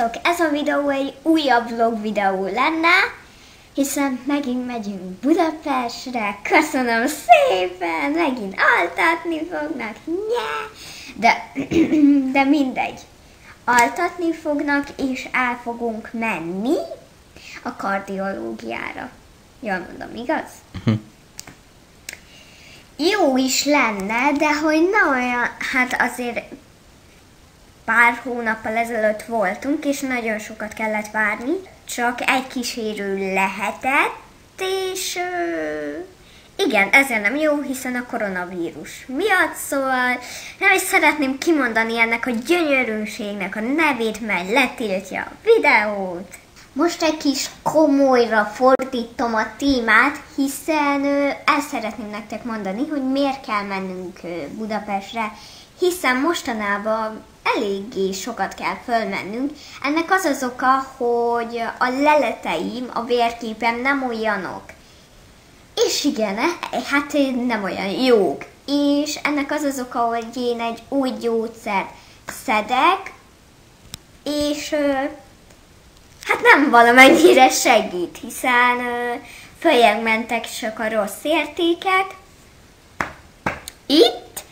Sziasztok! Ez a videó egy újabb vlog videó lenne, hiszen megint megyünk Budapestre. Köszönöm szépen! Megint altatni fognak. Nye! De, de mindegy. Altatni fognak, és el fogunk menni a kardiológiára. Jól mondom, igaz? Jó is lenne, de hogy ne olyan, hát azért pár hónappal ezelőtt voltunk, és nagyon sokat kellett várni. Csak egy kísérő lehetett, és ö, igen, ezért nem jó, hiszen a koronavírus miatt, szóval nem is szeretném kimondani ennek a gyönyörűségnek a nevét, mert letiltja a videót. Most egy kis komolyra fordítom a témát, hiszen ö, el szeretném nektek mondani, hogy miért kell mennünk Budapestre, hiszen mostanában eléggé sokat kell fölmennünk. Ennek az az oka, hogy a leleteim, a vérképem nem olyanok. És igen, eh, hát nem olyan jók. És ennek az az oka, hogy én egy új gyógyszert szedek, és hát nem valamennyire segít, hiszen ö, följebb mentek csak a rossz értékek. Itt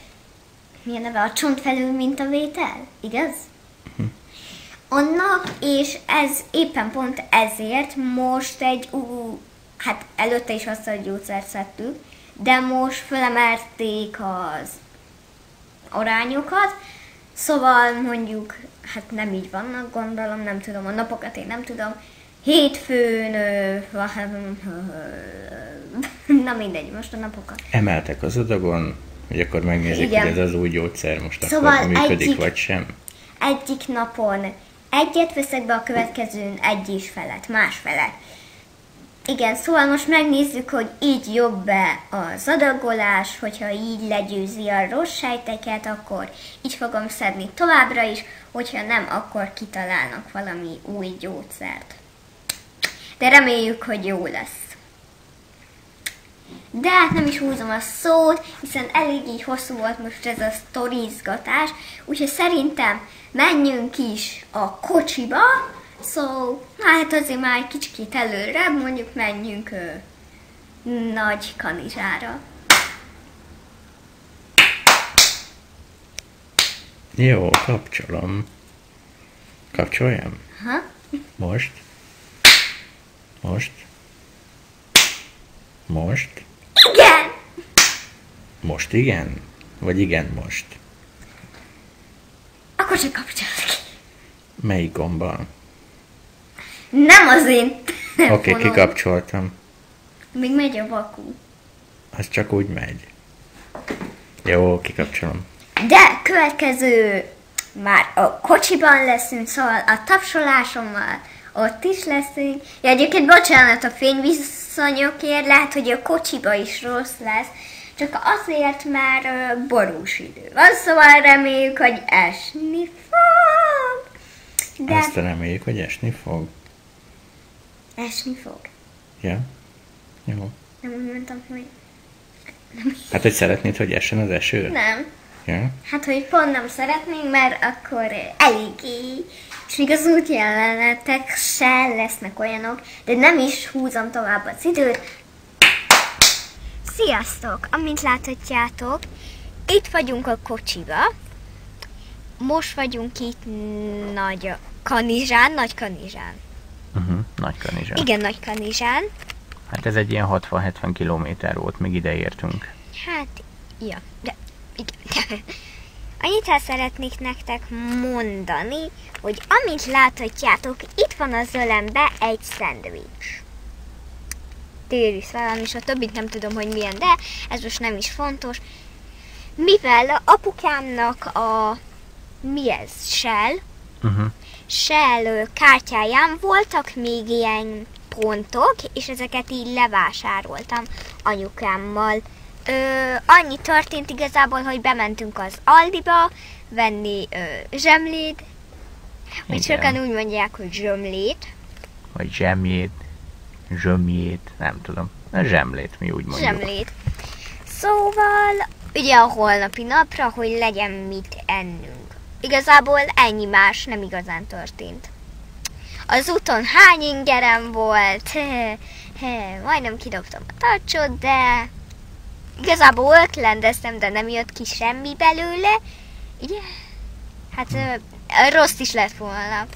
mi a neve? A csontfelül mintavétel, igaz? Annak, és ez éppen pont ezért most egy, ú, hát előtte is azt a gyógyszert szedtük, de most felemelték az arányokat, szóval mondjuk, hát nem így vannak, gondolom, nem tudom, a napokat én nem tudom, hétfőn, na mindegy, most a napokat. Emeltek az adagon, hogy akkor megnézik, Igen. hogy ez az új gyógyszer most Szóval akkor működik, egyik- vagy sem. egyik napon egyet veszek be, a következőn egy is felett, más felett. Igen, szóval most megnézzük, hogy így jobb-e az adagolás, hogyha így legyőzi a rossz sejteket, akkor így fogom szedni továbbra is, hogyha nem, akkor kitalálnak valami új gyógyszert. De reméljük, hogy jó lesz. De hát nem is húzom a szót, hiszen elég így hosszú volt most ez a sztorizgatás, úgyhogy szerintem menjünk is a kocsiba, szó, hát azért már egy kicsit előre, mondjuk menjünk ö, nagy kanizsára. Jó, kapcsolom. Kapcsoljam? Ha? Most? Most? Most? Igen! Most igen? Vagy igen most? Akkor csak kapcsolod ki. Melyik gombbal? Nem az én Oké, okay, kikapcsoltam. Még megy a vakú. Az csak úgy megy. Jó, kikapcsolom. De következő már a kocsiban leszünk, szóval a tapsolásommal ott is leszünk. Ja, egyébként bocsánat a fényviszonyokért, lehet, hogy a kocsiba is rossz lesz, csak azért, ö, borús idő van, szóval reméljük, hogy esni fog. De Azt reméljük, hogy esni fog. esni fog. Ja? Jó. Nem úgy mondtam, hogy Hát, hogy szeretnéd, hogy essen az eső? nem. Ja? Hát, hogy pont nem szeretnénk, mert akkor eléggé, és még az út jelenetek se lesznek olyanok, de nem is húzom tovább az időt. Sziasztok! Amint láthatjátok, itt vagyunk a kocsiba. Most vagyunk itt nagy kanizsán, nagy kanizsán. Uh-huh. Nagy kanizsán. Igen, nagy kanizsán. Hát ez egy ilyen 60-70 kilométer volt, még ide értünk. Hát, ja, de igen. Annyit el szeretnék nektek mondani, hogy amint láthatjátok, itt van az ölembe egy szendvics. Térisz valami, és a többit nem tudom, hogy milyen, de ez most nem is fontos. Mivel apukámnak a mi ez, Shell, Uh-huh. Shell kártyáján voltak még ilyen pontok, és ezeket így levásároltam anyukámmal. Ö, annyi történt igazából, hogy bementünk az Aldiba venni ö, zsemlét, vagy Igen. sokan úgy mondják, hogy zsömlét, Vagy zsemjét, zsömjét, nem tudom. A zsemlét mi úgy mondjuk. zsemlét. Szóval, ugye a holnapi napra, hogy legyen mit ennünk. igazából ennyi más nem igazán történt. Az úton hány ingerem volt, majdnem kidobtam a tacsot, de igazából öklendeztem, de nem jött ki semmi belőle. Ugye? Hát rossz is lett volna.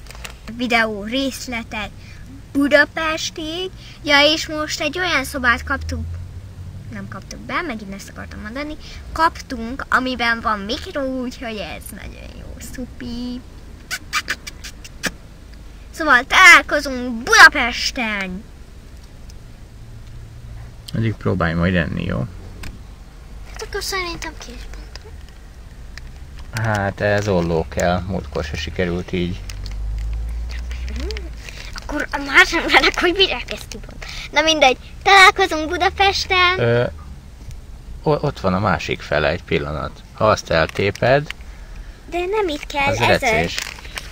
Videó részletek Budapestig. Ja, és most egy olyan szobát kaptuk, nem kaptuk be, megint ezt akartam mondani, kaptunk, amiben van mikro, úgyhogy ez nagyon jó, szupi. Szóval találkozunk Budapesten! Addig próbálj majd enni, jó? Hát akkor szerintem ponton. Hát ez olló kell, múltkor se sikerült így. Akkor már sem velek, hogy mire kezdtük pont. Na mindegy, találkozunk Budapesten. Ö, ott van a másik fele egy pillanat. Ha azt eltéped, De nem itt kell, az ezen,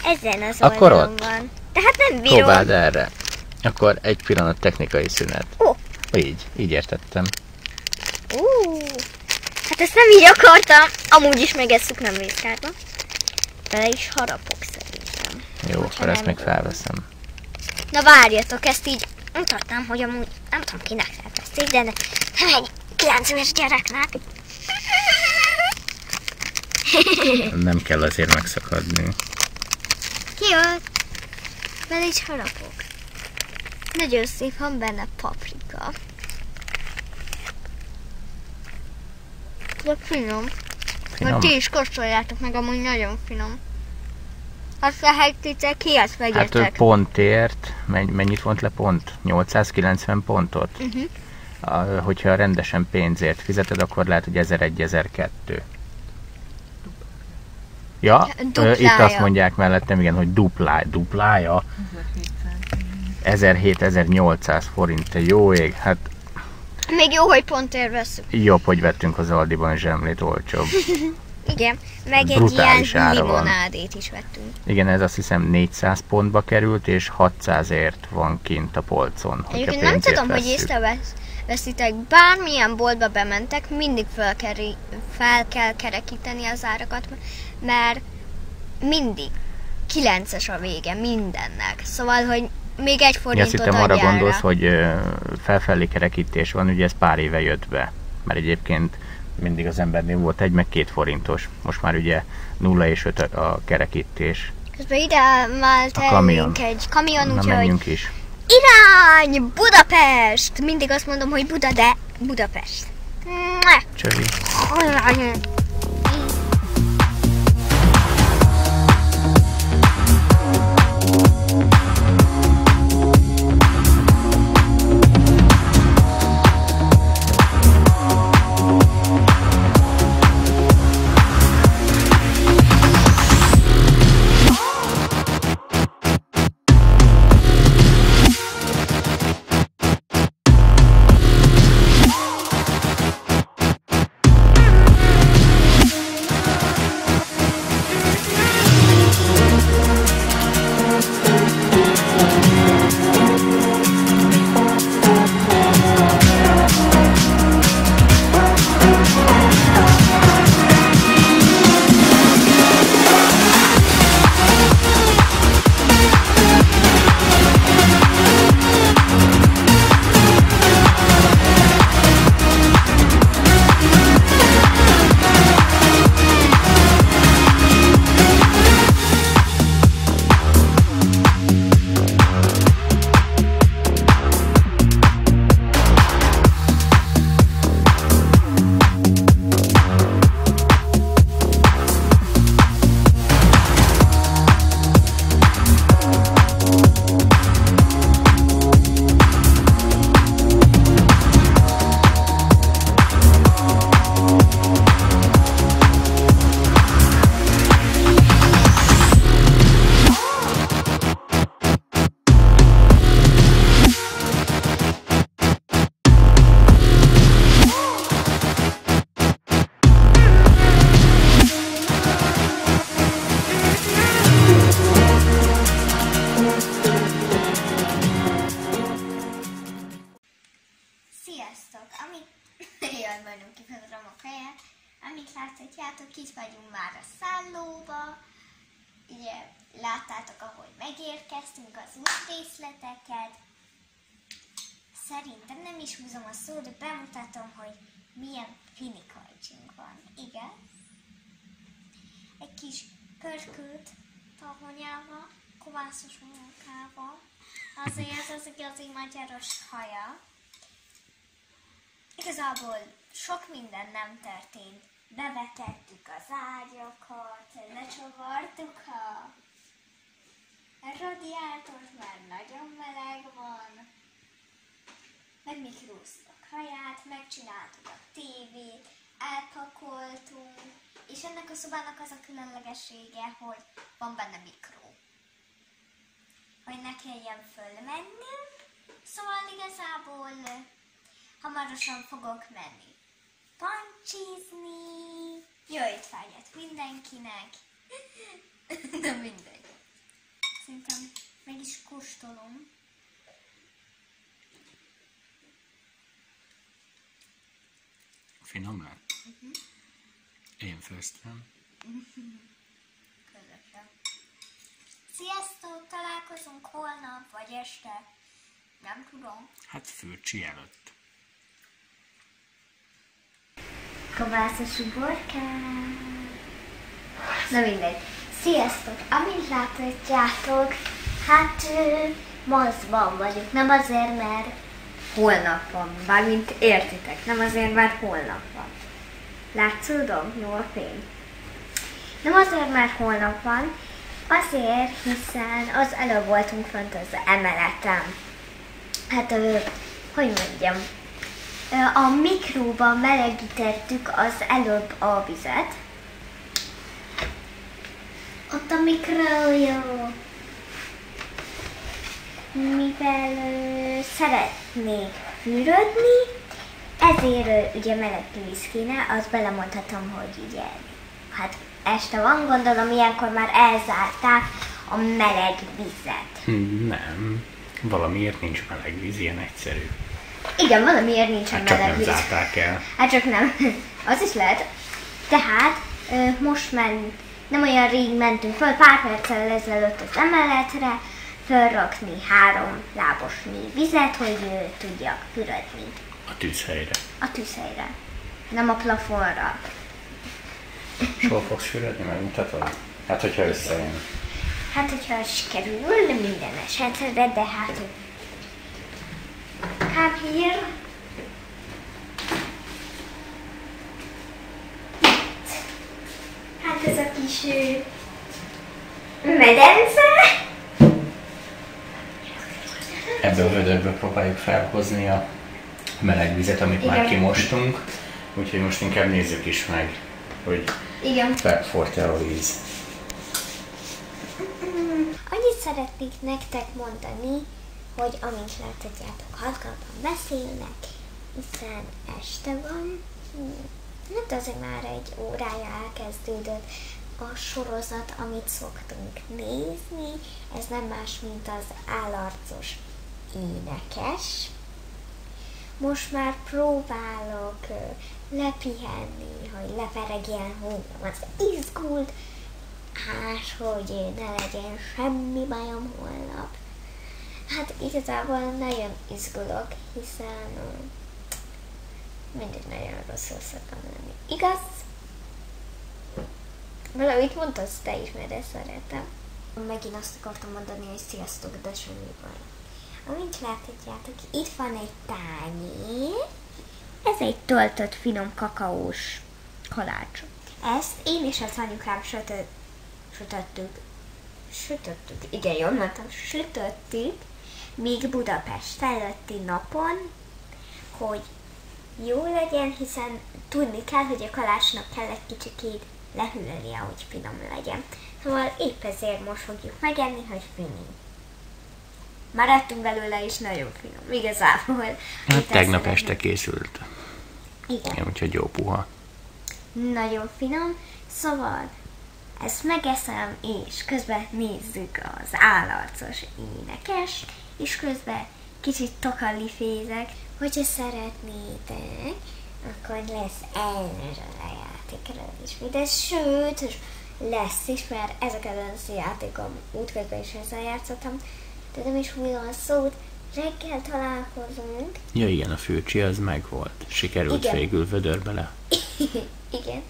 ezen az Akkor ott. van. De hát nem bírom. Próbáld erre. Akkor egy pillanat technikai szünet. Ó. Így, így értettem. Ú, hát ezt nem így akartam. Amúgy is megesszük, nem vészkárba. Bele is harapok szerintem. Jó, akkor ezt még felveszem. Na várjatok, ezt így mutatnám, hogy amúgy nem tudom kinek szervezték, de ne- nem egy 9 éves gyereknek. Nem kell azért megszakadni. Ki jött? Bele is harapok. Nagyon szép, van benne paprika. De finom. Finom? Majd ti is kóstoljátok meg, amúgy nagyon finom. Azt lehettétek ki, azt Hát ő vegyetek. pontért, menny- mennyit vont le pont? 890 pontot? Mhm. A, hogyha rendesen pénzért fizeted, akkor lehet, hogy 1001-1002. Ja, ö, itt Duplája. azt mondják mellettem, igen, hogy duplá, duplája. 1700-1800 forint, te jó ég. Hát Még jó, hogy pontért veszük. jobb, hogy vettünk az Aldiban zsemlét olcsóbb. Igen, meg egy Brutális ilyen ára van. limonádét is vettünk. Igen, ez azt hiszem 400 pontba került, és 600ért van kint a polcon. Egyébként nem tudom, hogy vesszük. észreveszitek, bármilyen boltba bementek, mindig fel kell, fel kell kerekíteni az árakat, mert mindig 9-es a vége mindennek. Szóval, hogy még egy Ja, azt forintot hittem arra gondolsz, hogy felfelé kerekítés van, ugye ez pár éve jött be. Mert egyébként mindig az embernél volt egy, meg két forintos. Most már ugye 0 és 5 a kerekítés. Közben ide már A kamion. egy kamion, Na menjünk is. irány Budapest! Mindig azt mondom, hogy Buda, de Budapest. Csövi. Megérkeztünk az útrészleteket. Szerintem nem is húzom a szót, de bemutatom, hogy milyen finikajcsunk van. Igen? Egy kis pörkült tahonyával, kovászos munkával. Azért ez az igazi magyaros haja. Igazából sok minden nem történt. Bevetettük az ágyakat, lecsavartuk a radiátort, mert nagyon meleg van. Megmikrúztuk haját, megcsináltuk a tévét, elpakoltunk, és ennek a szobának az a különlegessége, hogy van benne mikró. Hogy ne kelljen fölmennünk, szóval igazából hamarosan fogok menni pancsizni. Jó étvágyat mindenkinek! De mindegy. Kóstolom. Finom lett? Uh-huh. Én főztem. Közösen. Sziasztok! Találkozunk holnap vagy este. Nem tudom. Hát fürcsi előtt. Kovászos uborkán. Na mindegy. Sziasztok! Amint láthatjátok, hát ö, mazban vagyok. Nem azért, mert holnap van. Bármint értitek. Nem azért, mert holnap van. Látszódom? Jó a fény. Nem azért, mert holnap van, azért, hiszen az előbb voltunk fönt az emeleten. Hát, hogy mondjam, a mikróban melegítettük az előbb a vizet. Ott a mikro jó. Mivel ö, szeretnék fürödni, ezért ö, ugye meleg víz kéne, azt belemondhatom, hogy ugye, hát este van, gondolom ilyenkor már elzárták a meleg vizet. Hm, Nem. Valamiért nincs meleg víz, ilyen egyszerű. Igen, valamiért nincsen Hát csak meleg nem víz. zárták el. Hát csak nem. Az is lehet. Tehát ö, most már nem olyan rég mentünk föl, pár perccel ezelőtt az emeletre, fölrakni három lábosnyi vizet, hogy ö, tudjak fürödni A tűzhelyre. a tűzhelyre. Nem a plafonra. És hol fogsz fürödni, megmutatod? Hát, hogyha összejön. Hát, hogyha sikerül, minden esetre, de hát... Come here. Hát ez a kis medence. Ebből a vödörből próbáljuk felhozni a meleg vizet, amit már Igen. kimostunk. Úgyhogy most inkább nézzük is meg, hogy Igen. felforta a víz. Annyit szeretnék nektek mondani, hogy amint láthatjátok, halkabban beszélnek, hiszen este van, hát azért már egy órája elkezdődött a sorozat, amit szoktunk nézni. Ez nem más, mint az állarcos énekes. Most már próbálok lepihenni, hogy leperegjen hónam az izgult, hát, hogy ne legyen semmi bajom holnap. Hát igazából nagyon izgulok, hiszen mindig nagyon rosszul szoktam lenni. Igaz? Valamit mondtad, te is, mert ezt szeretem. Megint azt akartam mondani, hogy sziasztok, de semmi baj. Amint láthatjátok, itt van egy tányér. Ez egy töltött finom kakaós kalács. Ezt én és az anyukám sütöttük. Sütöttük, igen, jól mondtam, sütöttük, még Budapest előtti napon, hogy jó legyen, hiszen tudni kell, hogy a kalácsnak kell egy kicsikét lehűlnie, hogy finom legyen. Szóval épp ezért most fogjuk megenni, hogy finom. Maradtunk belőle, és nagyon finom, igazából. Hát tegnap szeretném. este készült. Igen. Ja, úgyhogy jó puha. Nagyon finom. Szóval ezt megeszem, és közben nézzük az állarcos énekes, és közben kicsit tokalifézek. Hogyha szeretnétek, akkor lesz erre a játékra is videó. Sőt, lesz is, mert ezek előző játékom útközben is ezzel játszottam, de nem is húzom a szót, reggel találkozunk. Ja igen, a főcsi az megvolt. Sikerült Igen. végül vödörbe le. Igen.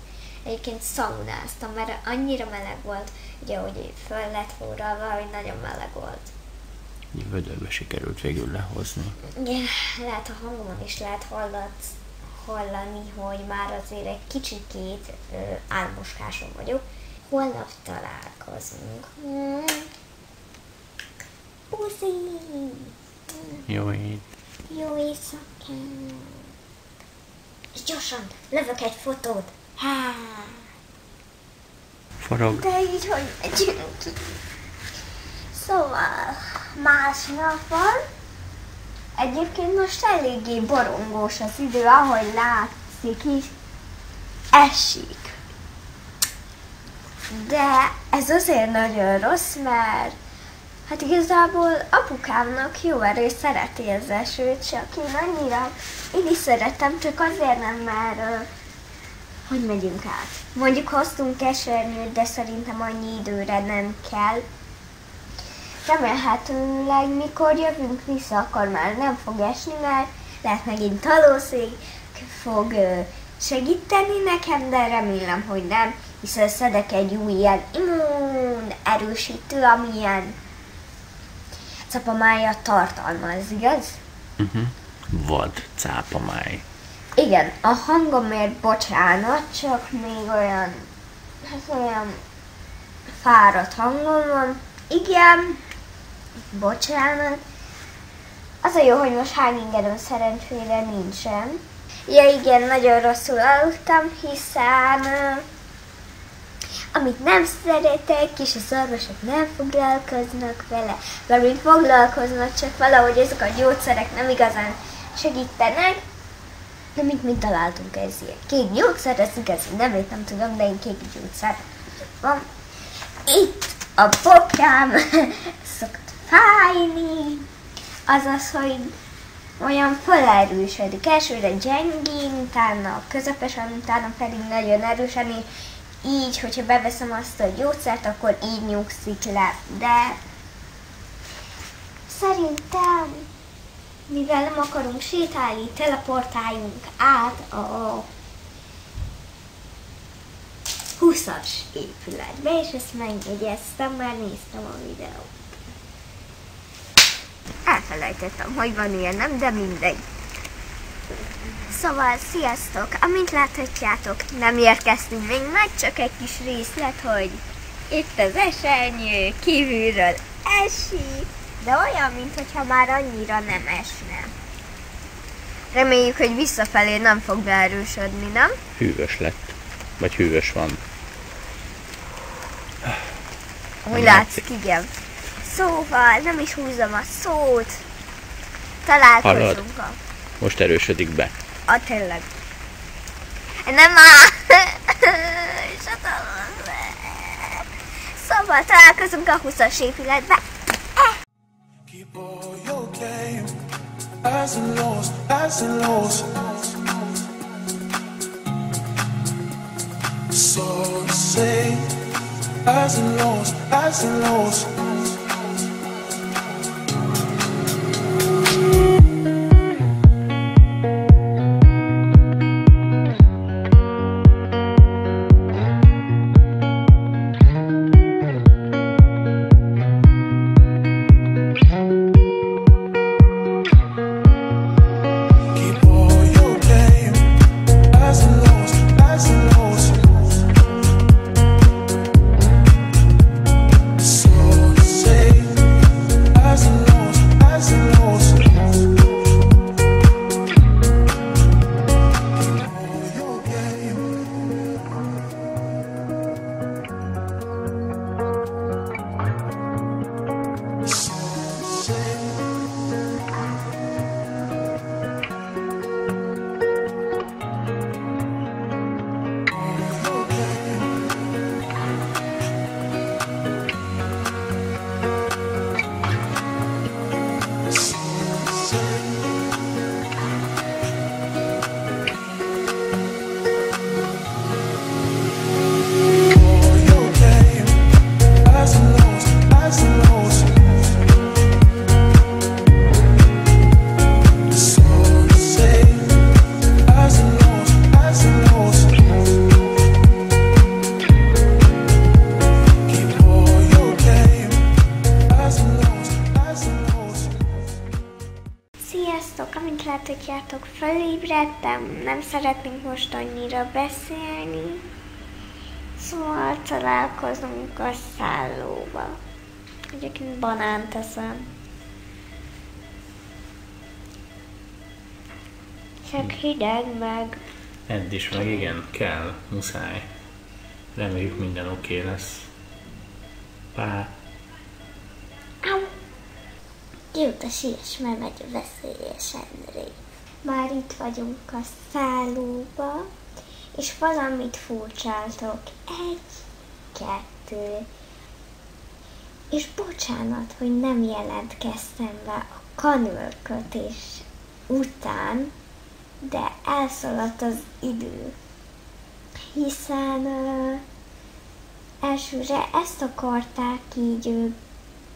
Egyébként szaunáztam, mert annyira meleg volt, ugye, hogy föl lett forralva, hogy nagyon meleg volt. Vödörbe sikerült végül lehozni. Igen, lehet a hangomon is lehet hallat, hallani, hogy már azért egy kicsikét ö, álmoskáson vagyok. Holnap találkozunk. Mm. Puszi! Jó ét. Jó éjszakát! És gyorsan, lövök egy fotót. Há! Forog. De így, hogy megyünk ki. Szóval, másnap van. Egyébként most eléggé borongós az idő, ahogy látszik is, esik. De ez azért nagyon rossz, mert hát igazából apukámnak jó erő szereti az esőt, csak én annyira, én is szeretem, csak azért nem, mert hogy megyünk át. Mondjuk hoztunk esernyőt, de szerintem annyi időre nem kell. Remélhetőleg mikor jövünk vissza, akkor már nem fog esni, mert lehet megint talószék fog segíteni nekem, de remélem, hogy nem, hiszen szedek egy új ilyen immun erősítő, ami ilyen capamája tartalmaz, igaz? Uh-huh. Vad, cápamáj. Igen, a hangomért bocsánat, csak még olyan, hát olyan fáradt hangom van. Igen, bocsánat. Az a jó, hogy most hány ingerem szerencsére nincsen. Ja igen, nagyon rosszul aludtam, hiszen amit nem szeretek, és a szarvasok nem foglalkoznak vele, valamint foglalkoznak, csak valahogy ezek a gyógyszerek nem igazán segítenek. De mit, mit találtunk ez ilyen? Kék gyógyszer, ez igazi nevét nem tudom, de én kék gyógyszer van. Itt a bokám szokott fájni, azaz, hogy olyan felerősödik. Elsőre gyengén, utána közepesen, utána pedig nagyon erősen, és így, hogyha beveszem azt a gyógyszert, akkor így nyugszik le. De szerintem mivel nem akarunk sétálni, teleportáljunk át a 20-as épületbe, és ezt megjegyeztem, már néztem a videót. Elfelejtettem, hogy van ilyen, nem, de mindegy. Szóval, sziasztok! Amint láthatjátok, nem érkeztünk még meg, csak egy kis részlet, hogy itt az esernyő, kívülről esik, de olyan, mintha már annyira nem esne. Reméljük, hogy visszafelé nem fog beerősödni, nem? Hűvös lett. Vagy hűvös van. Úgy látszik, igen. Szóval, nem is húzom a szót. Találkozunk a... Most erősödik be. A tényleg. Nem le. Szóval találkozunk a 20-as épületben. Keep all your game, highs and. So say, highs and lows, highs and lows. Sziasztok! Amint láthatjátok, felébredtem, nem szeretnénk most annyira beszélni. Szóval találkozunk a szállóba. Egyébként banánt teszem. Csak hideg meg. Edd is meg, igen, kell, muszáj. Reméljük minden oké okay lesz. Pá. Au! Kiút a siess, mert megy veszélyesen rég. Már itt vagyunk a szállóba, és valamit furcsáltok. Egy, kettő. És bocsánat, hogy nem jelentkeztem be a kanülkötés után, de elszaladt az idő. Hiszen uh, elsőre ezt akarták így ö,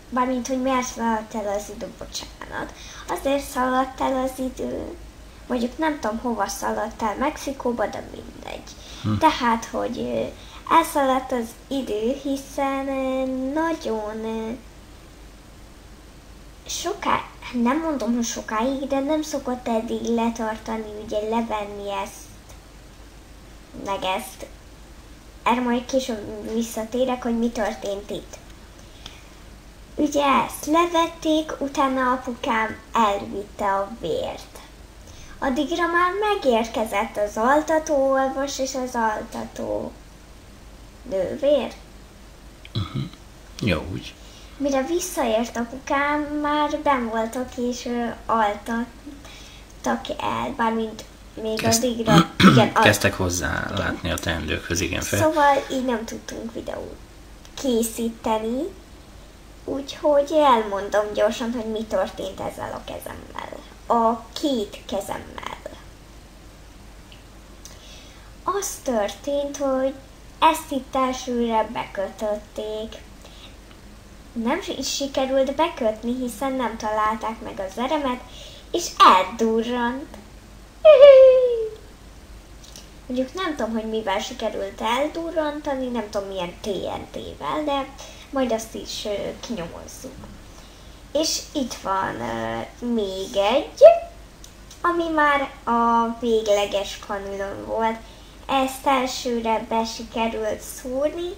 Mármint, hogy miért szaladt el az idő, bocsánat. Azért szaladt el az idő, mondjuk nem tudom hova szaladt el, Mexikóba, de mindegy. Hm. Tehát, hogy elszaladt az idő, hiszen nagyon soká, nem mondom, hogy sokáig, de nem szokott eddig letartani, ugye levenni ezt, meg ezt. Erre majd később visszatérek, hogy mi történt itt. Ugye ezt levették, utána apukám elvitte a vért. Addigra már megérkezett az altató orvos és az altató nővér. Jó, úgy. Mire visszaért apukám, már ben voltak és ö, altattak el, bármint még Kezd- addigra, igen, alt- Kezdtek hozzá látni a teendőkhöz, igen, fel. Szóval így nem tudtunk videót készíteni, úgyhogy elmondom gyorsan, hogy mi történt ezzel a kezemmel. A két kezemmel. Az történt, hogy ezt itt elsőre bekötötték. Nem is sikerült bekötni, hiszen nem találták meg az eremet, és eldurrant. Mondjuk nem tudom, hogy mivel sikerült eldurrantani, nem tudom milyen TNT-vel, de majd azt is kinyomozzuk. És itt van még egy, ami már a végleges kanülön volt. Ezt elsőre be sikerült szúrni,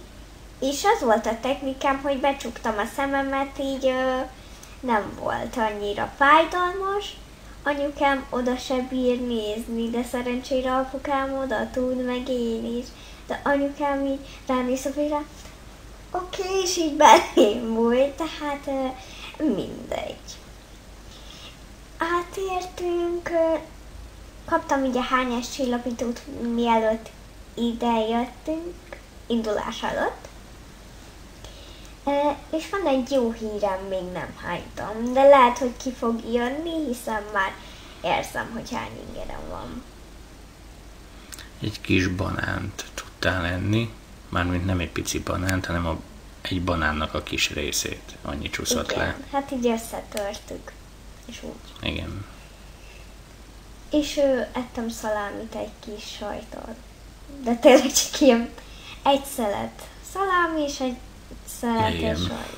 és az volt a technikám, hogy becsuktam a szememet, így ö, nem volt annyira fájdalmas. Anyukám oda se bír nézni, de szerencsére apukám oda tud, meg én is. De anyukám így ránéz a oké, okay, és így belém bújt, tehát mindegy. Átértünk, kaptam így a hányás csillapítót, mielőtt ide jöttünk, indulás előtt. És van egy jó hírem, még nem hánytam, de lehet, hogy ki fog jönni, hiszen már érzem, hogy hány ingerem van. Egy kis banánt tudtál enni, mármint nem egy pici banánt, hanem a, egy banánnak a kis részét. Annyi csúszott Igen, le. hát így összetörtük, és úgy. Igen. És ő, ettem szalámit egy kis sajttal. De tényleg csak ilyen egy szelet szalámi és egy szelet Igen. sajt.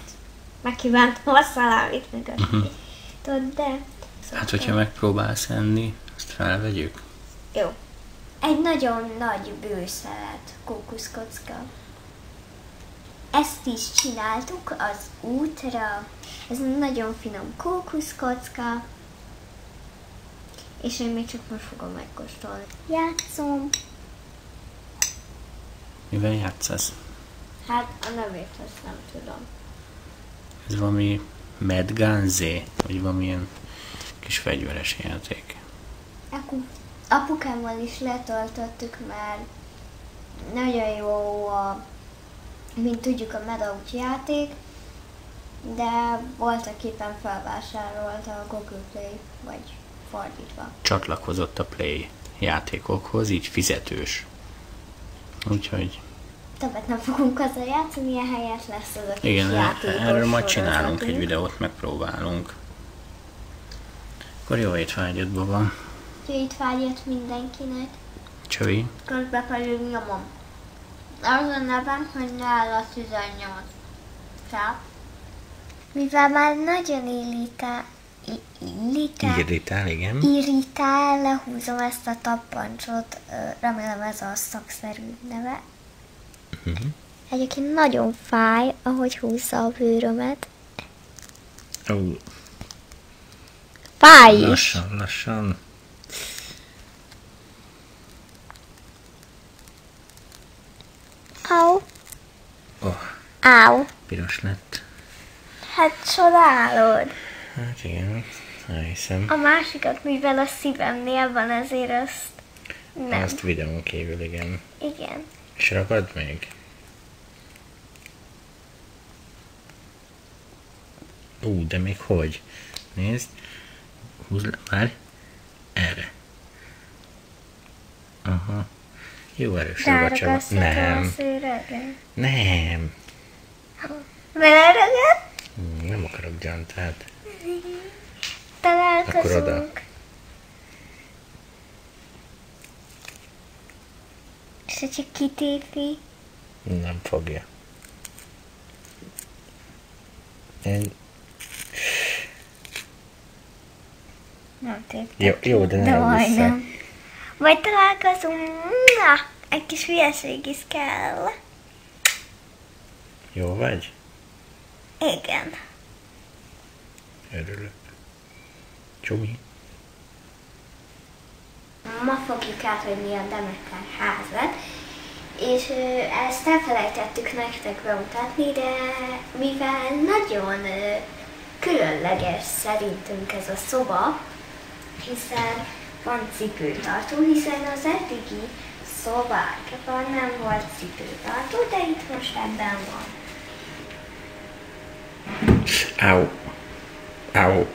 Megkívántam a szalámit, meg a uh-huh. Tudod, de... Hát, hogyha megpróbálsz enni, azt felvegyük. Jó. Egy nagyon nagy bőszelet kókuszkocka. Ezt is csináltuk az útra. Ez nagyon finom kókuszkocka. És én még csak most fogom megkóstolni. Játszom. Mivel játszasz? Hát a nevét azt nem tudom. Ez valami Mad Gunzé, vagy valamilyen kis fegyveres játék. Apu, apukámmal is letöltöttük, mert nagyon jó a, mint tudjuk, a Medaut játék, de voltak éppen felvásárolta a Google Play, vagy fordítva. Csatlakozott a Play játékokhoz, így fizetős. Úgyhogy többet nem fogunk azzal játszani, ilyen helyet lesz az a kis Igen, játékos erről majd csinálunk egy videót, megpróbálunk. Akkor jó étvágyat, baba. Étvágyat mindenkinek. Csövi. Közben pedig nyomom. Az a nevem, hogy nála 18. Tehát. Mivel már nagyon illítál, illítál, Irritál, igen. irritál, lehúzom ezt a tappancsot, remélem ez a szakszerű neve. Mhm. Egyébként nagyon fáj, ahogy húzza a bőrömet. Ó, Fáj is. lassan, lassan. Au. Oh, Au. piros lett. Hát csodálod. Hát igen, elhiszem. A másikat, mivel a szívemnél van, ezért azt nem. Azt videón kívül, igen. Igen. És ragad még? Ú, de még hogy? Nézd. Húzd le, várj. Erre. Aha. Jó erős ragadt Csaba. Ráragaszthatom a Nem. Nem. Beleragad? Nem akarok gyantát. Találkozunk. Akkor oda. És ha csak kitépi. Nem fogja. Én... Nem téptek Jó, jó, de De nem vissza. majdnem. Majd találkozunk. Na, egy kis hülyeség is kell. Jó vagy? Igen. Örülök. Csumi. Ma fogjuk áthagyni a Demeter házat, és ezt elfelejtettük nektek bemutatni, de mivel nagyon különleges szerintünk ez a szoba, hiszen van cipőtartó, hiszen az eddigi szobákban nem volt cipőtartó, de itt most ebben van. Au. Au.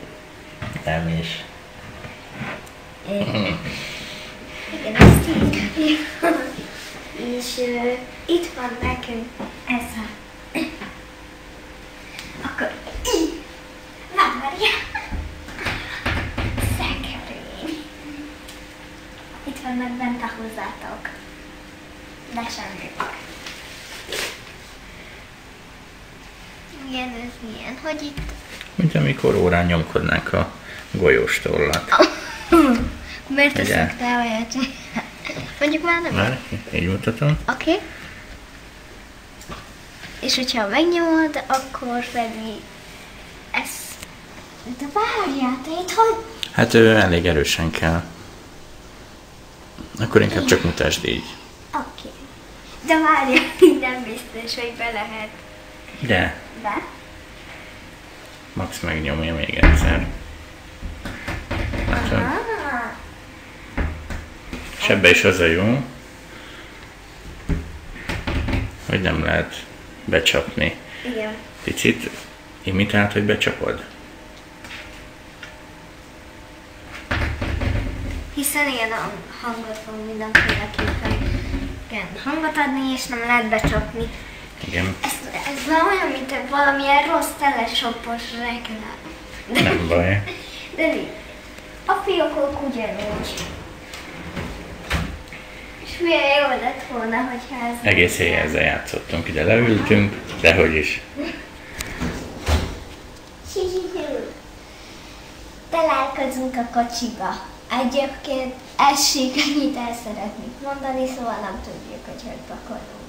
Nem is. Igen, ezt így. És ö, itt van nekünk ez a... Akkor így. Várja. Szekrény. Itt vannak bent a hozzátok. De semmi baj. Igen, ez milyen, hogy itt Mint amikor órán nyomkodnánk a golyós tollat. Miért te Igen. szoktál olyat? Mondjuk már nem. Már így mutatom. Oké. Okay. És hogyha megnyomod, akkor pedig ez... De várjál, te itt hogy? Hát ő elég erősen kell. Akkor inkább csak mutasd így. Oké. Okay. De várjál, nem biztos, hogy be lehet. De, Be? Max megnyomja még egyszer. Látod? És ebbe is az a jó, hogy nem lehet becsapni. igen. Picit imitált, hogy becsapod? Hiszen ilyen hang- hangot fog mindenféleképpen hangot adni, és nem lehet becsapni. Igen, Ez, ez már olyan, mint egy valamilyen rossz telesopos reklám. nem baj. De mi? A fiókok ugyanúgy. És milyen jó lett volna, hogyha ez... Egész éjjel ezzel játszottunk, ide leültünk, dehogy is. Találkozunk a kocsiba. Egyébként esség annyit el szeretnék mondani, szóval nem tudjuk, hogy hogy pakolunk.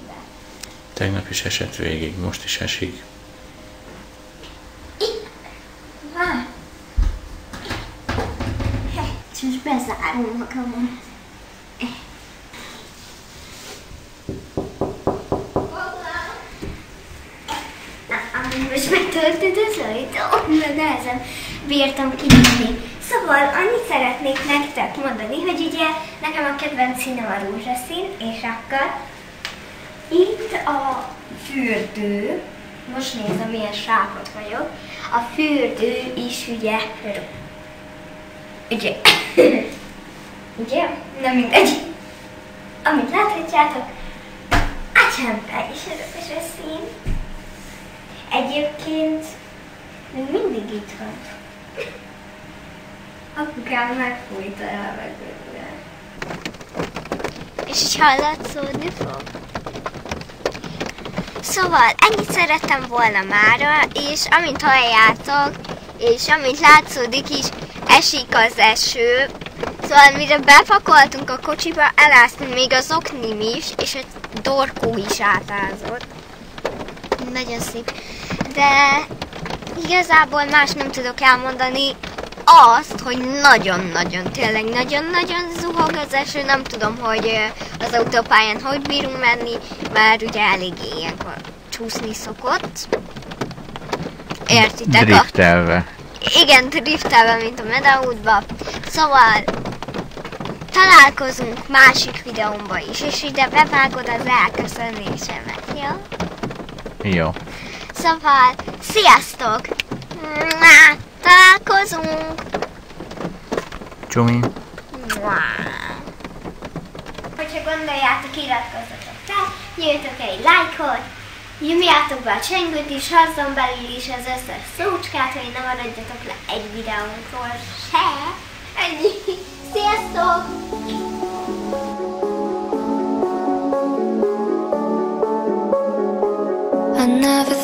Tegnap is esett végig, most is esik. Csak bezárom magamat. Na, most megtöltöd az ajtó, de nehezen bírtam kinyitni. Szóval annyit szeretnék nektek mondani, hogy ugye nekem a kedvenc színem a rózsaszín, és akkor itt a fürdő, most nézem, milyen sápat vagyok, a fürdő is ugye, ugye, ugye, nem mindegy, amit láthatjátok, aty, Csempe és örökös a szín. Egyébként még mindig itt van. Apukám megfújta el belőle. És is hallatszódni fog. Szóval ennyit szerettem volna mára, és amint halljátok, és amint látszódik is, esik az eső. Szóval mire bepakoltunk a kocsiba, eláztunk még az oknim is, és a dorkó is átázott. Nagyon szép. De igazából más nem tudok elmondani, azt, hogy nagyon-nagyon, tényleg nagyon-nagyon zuhog az eső, nem tudom, hogy az autópályán hogy bírunk menni, mert ugye elég ilyenkor csúszni szokott. Értitek? A- Driftelve. igen, driftelve, mint a Medaútba. Szóval találkozunk másik videómba is, és ide bevágod az elköszönésemet, jó? Jó. Szóval, sziasztok! Mua! Találkozunk! Csumi. Mua! Hogyha gondoljátok, iratkozzatok fel, nyomjatok egy lájkot, nyomjátok be a csengőt is, azon belül is az összes szócskát, hogy ne maradjatok le egy videónkról se. Ennyi. Sziasztok! I never